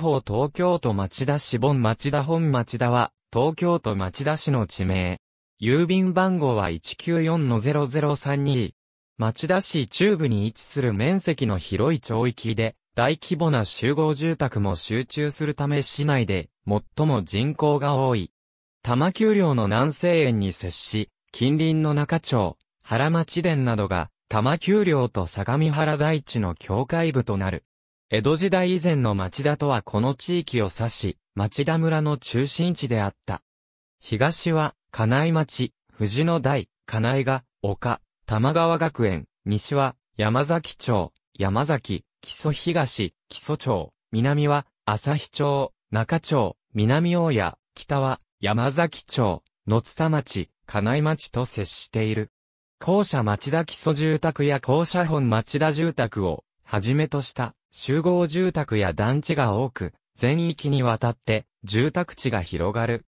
方東京都町田市本町田本町田は、東京都町田市の地名。郵便番号は194-0032。町田市中部に位置する面積の広い町域で、大規模な集合住宅も集中するため市内で最も人口が多い。玉丘陵の南西園に接し、近隣の中町、原町殿などが、玉丘陵と相模原台地の境界部となる。江戸時代以前の町田とはこの地域を指し、町田村の中心地であった。東は、金井町、藤野台、金井が、岡、玉川学園、西は、山崎町、山崎、木曽東、木曽町、南は、旭町、中町、南大谷、北は、山崎町、野津田町、金井町と接している。校舎町田基礎住宅や校舎本町田住宅を、はじめとした。集合住宅や団地が多く、全域にわたって住宅地が広がる。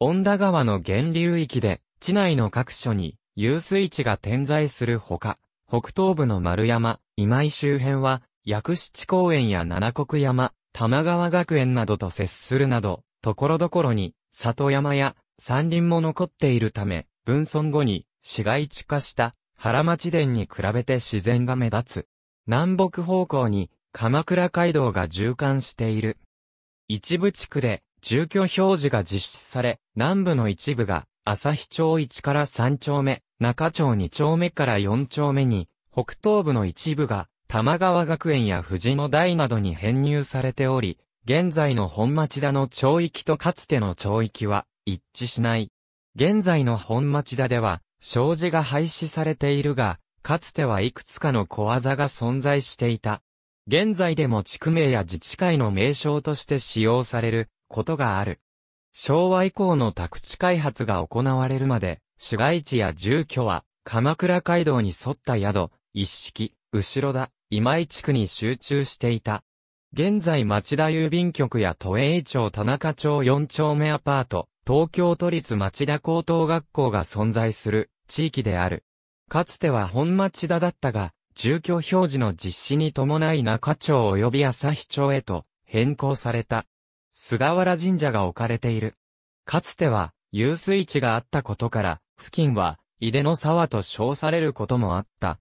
恩田川の源流域で、地内の各所に遊水地が点在するほか、北東部の丸山、今井周辺は、薬師公園や七国山、玉川学園などと接するなど、ところどころに、里山や山林も残っているため、分村後に市街地化した原町殿に比べて自然が目立つ。南北方向に鎌倉街道が縦貫している。一部地区で住居表示が実施され、南部の一部が旭町1から3丁目、中町2丁目から4丁目に、北東部の一部が玉川学園や藤野台などに編入されており、現在の本町田の町域とかつての町域は一致しない。現在の本町田では、障子が廃止されているが、かつてはいくつかの小技が存在していた。現在でも地区名や自治会の名称として使用されることがある。昭和以降の宅地開発が行われるまで、市街地や住居は鎌倉街道に沿った宿、一式、後ろ田、今井地区に集中していた。現在町田郵便局や都営町田中町4丁目アパート、東京都立町田高等学校が存在する地域である。かつては本町田だったが、住居表示の実施に伴い中町及び旭町へと変更された。菅原神社が置かれている。かつては遊水地があったことから、付近は、井出の沢と称されることもあった。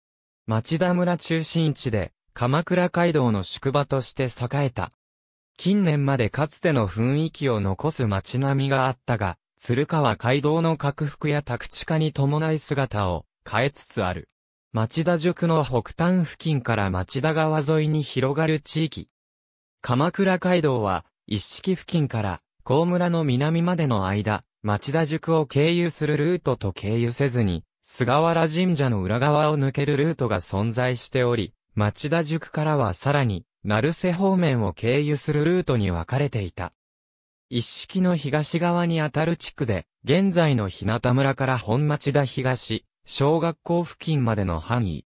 町田村中心地で、鎌倉街道の宿場として栄えた。近年までかつての雰囲気を残す街並みがあったが、鶴川街道の拡幅や宅地化に伴い姿を変えつつある。町田宿の北端付近から町田川沿いに広がる地域。鎌倉街道は、一式付近から高村の南までの間、町田宿を経由するルートと経由せずに、菅原神社の裏側を抜けるルートが存在しており、町田宿からはさらに、成瀬方面を経由するルートに分かれていた。一式の東側にあたる地区で、現在の日向村から本町田東、小学校付近までの範囲。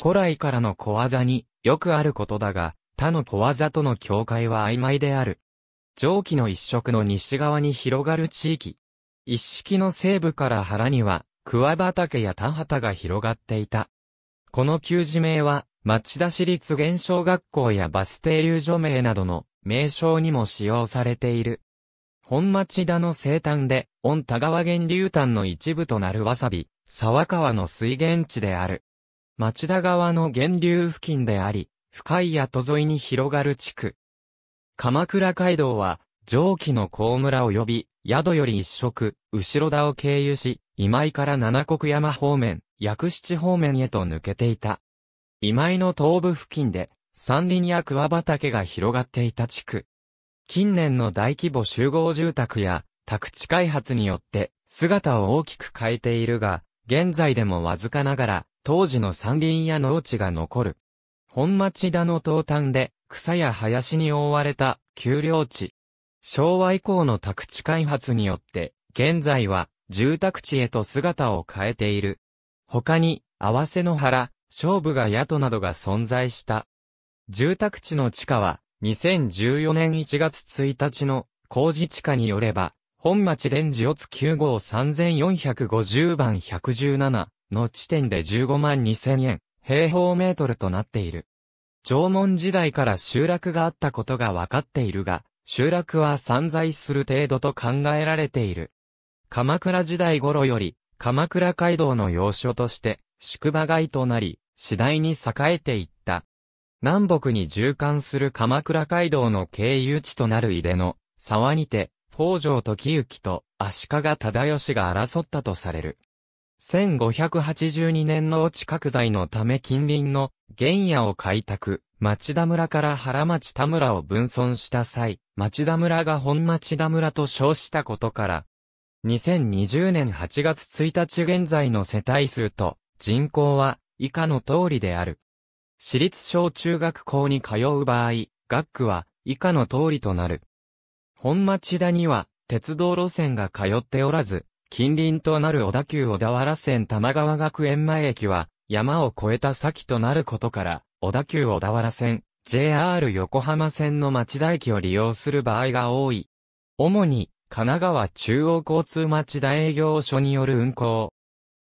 古来からの小技によくあることだが、他の小技との境界は曖昧である。蒸気の一色の西側に広がる地域。一式の西部から原には、桑畑や田畑が広がっていた。この旧字名は、町田市立現小学校やバス停留所名などの名称にも使用されている。本町田の西端で、御田川源流端の一部となるわさび、沢川の水源地である。町田川の源流付近であり、深い跡沿いに広がる地区。鎌倉街道は、上記の高村及び、宿より一色、後ろ田を経由し、今井から七国山方面、薬師方面へと抜けていた。今井の東部付近で、山林や桑畑が広がっていた地区。近年の大規模集合住宅や、宅地開発によって、姿を大きく変えているが、現在でもわずかながら、当時の山林や農地が残る。本町田の東端で、草や林に覆われた、丘陵地。昭和以降の宅地開発によって、現在は、住宅地へと姿を変えている。他に、合わせの原、勝負が宿などが存在した。住宅地の地価は、2014年1月1日の工事地価によれば、本町レンジオツ9号3450番117の地点で15万2000円平方メートルとなっている。縄文時代から集落があったことが分かっているが、集落は散在する程度と考えられている。鎌倉時代頃より、鎌倉街道の要所として、宿場街となり、次第に栄えていった。南北に縦貫する鎌倉街道の経由地となる井出の沢にて、北条時行と足利忠義が争ったとされる。1582年の地拡大のため近隣の原野を開拓、町田村から原町田村を分村した際、町田村が本町田村と称したことから、2020年8月1日現在の世帯数と人口は以下の通りである。私立小中学校に通う場合、学区は以下の通りとなる。本町田には鉄道路線が通っておらず、近隣となる小田急小田原線玉川学園前駅は山を越えた先となることから、小田急小田原線、JR 横浜線の町田駅を利用する場合が多い。主に、神奈川中央交通町田営業所による運行。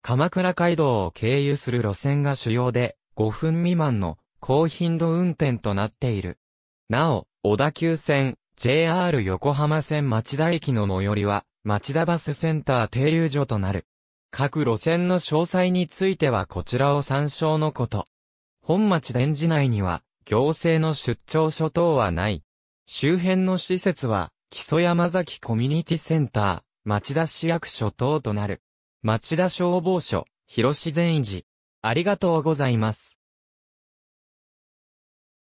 鎌倉街道を経由する路線が主要で、5分未満の高頻度運転となっている。なお、小田急線、JR 横浜線町田駅の最寄りは、町田バスセンター停留所となる。各路線の詳細についてはこちらを参照のこと。本町電寺内には、行政の出張所等はない。周辺の施設は、木曽山崎コミュニティセンター、町田市役所等となる。町田消防署、広自然維持。ありがとうございます。